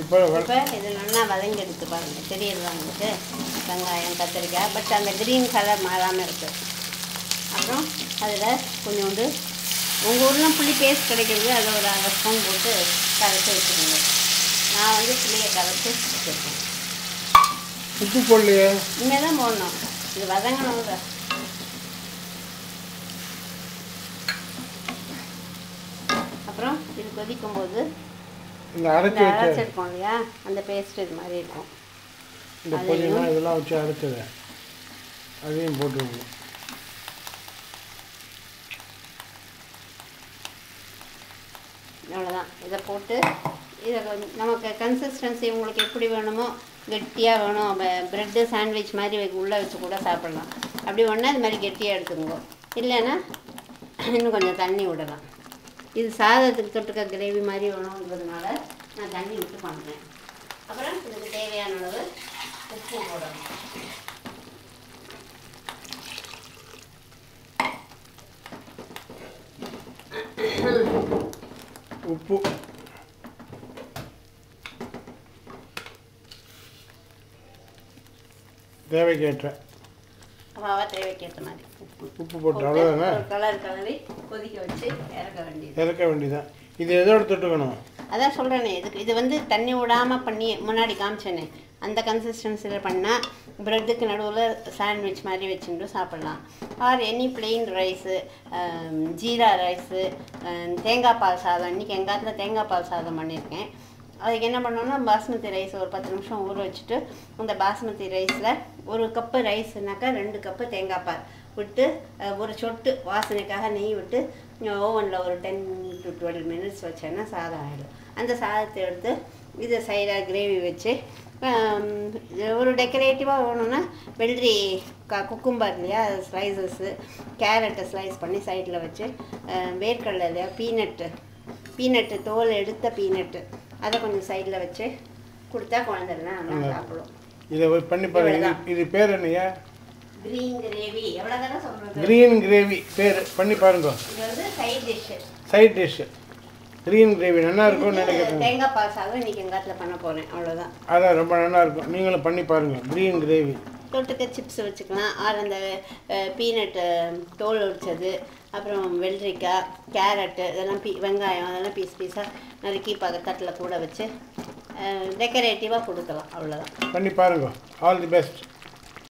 இப்போ இது நல்லா வதங்கி எடுத்து பாருங்க. தெரியுதா உங்களுக்கு? வெங்காயம் கத்திரிக்காய் பட் அந்த க்ரீன் கலர் மாறாமல் இருக்குது அப்புறம் அதில் கொஞ்சோண்டு உங்கள் ஊர்லாம் புளி பேஸ்ட் கிடைக்கிறது அதை ஒரு அரை ஸ்பூன் போட்டு கரைச்சி வச்சுருங்க நான் வந்து புளியை கரைச்சி வச்சுருக்கேன். உப்பு போடலையே இனிமேல் தான் போடணும். இது வதங்கணுங்க அப்புறம் இது கொதிக்கும் போது இந்த அரைச்சி அரைச்சிருக்கோம் இல்லையா? அந்த பேஸ்ட் இது மாதிரி இருக்கும். இந்த புதினா இதெல்லாம் வச்சு அரைச்சது. அதையும் போட்டுருங்க அவ்வளோதான் இதை போட்டு இதை நமக்கு கன்சிஸ்டன்சி உங்களுக்கு எப்படி வேணுமோ கெட்டியாக வேணும். ப்ரெட்டு சாண்ட்விச் மாதிரி உள்ளே வச்சு கூட சாப்பிடலாம். அப்படி ஒன்றா இது மாதிரி கெட்டியாக எடுத்துக்கோங்க. இல்லைன்னா இன்னும் கொஞ்சம் தண்ணி விடலாம். இது சாதத்துக்கு தொட்டுக்க கிரேவி மாதிரி வேணுங்கிறதுனால நான் தண்ணி விட்டு பண்ணுறேன். அப்புறம் இதுக்கு தேவையான அளவு உப்பு போடணும். உப்பு. தேவைக்கேற்ற. அவாவா தேவைக்கேற்ற மாதிரி. உப்பு உப்பு கலர் கலரி கொதிக்க வச்சு இறக்க வேண்டியது. இறக்க வேண்டியதான் இது எதோட தொட்டுக்கணும் அதான் சொல்கிறேனே இதுக்கு இது வந்து தண்ணி விடாமல் பண்ணி முன்னாடி காமிச்சேனே. அந்த கன்சிஸ்டன்சியில் பண்ணால் ப்ரெட்டுக்கு நடுவில் சாண்ட்விச் மாதிரி வச்சுட்டு சாப்பிட்லாம். Or any plain rice jeera rice தேங்காய் பால் சாதம். இன்றைக்கி எங்கள் காலத்தில் தேங்காய் பால் சாதம் பண்ணியிருக்கேன். அதுக்கு என்ன பண்ணோன்னா பாஸ்மதி ரைஸ் ஒரு பத்து நிமிஷம் ஊற வச்சுட்டு அந்த பாஸ்மதி ரைஸில் ஒரு கப்பு ரைஸ்னாக்கா ரெண்டு கப்பு தேங்காய் பால் விட்டு ஒரு சொட்டு வாசனைக்காக நெய் விட்டு ஓவனில் ஒரு டென் டு டுவெல் மினிட்ஸ் வச்சேன்னா சாதம் ஆகிடும் அந்த சாதத்தை எடுத்து இதை சைடாக கிரேவி வச்சு ஒரு டெக்கரேட்டிவாக வேணும்னா வெள்ளரி க குக்கும்பர் இல்லையா ஸ்லைசஸ்ஸு கேரட்டை ஸ்லைஸ் பண்ணி சைடில் வச்சு வேர்க்கடலை இல்லையா பீனட்டு பீனட்டு தோல் எடுத்த பீனட்டு அதை கொஞ்சம் சைடில் வச்சு கொடுத்தா குழந்தைலாம் நல்லா சாப்பிடும் இதை பண்ணி பாருங்க. இது- பேர் என்னையா க்ரீன் கிரேவி எவ்வளோ தானே சொல்கிறது க்ரீன் கிரேவி பேர். பண்ணி பாருங்க. இது வந்து side dish side dish green gravy நல்லா இருக்கும்னு நினைக்கிறேன். தேங்காய் பால் சாதம் இன்னைக்கு எங்கள் பண்ண போகிறேன் அவ்வளோதான் அதான் ரொம்ப நல்லா இருக்கும். நீங்களும் பண்ணி பாருங்க. க்ரீன் கிரேவி தொட்டுக்க சிப்ஸ் வச்சுக்கலாம். ஆர் அந்த பீனட்டு தோல் உடிச்சது அப்புறம் வெள்ளரிக்காய் கேரட்டு இதெல்லாம் பீ வெங்காயம் அதெல்லாம் பீஸ் பீஸாக நறுக்கி பக்கத்தட்டில் கூட வச்சு டெக்கரேட்டிவாக கொடுக்கலாம். அவ்வளோதான் பண்ணி பாருங்க. All the best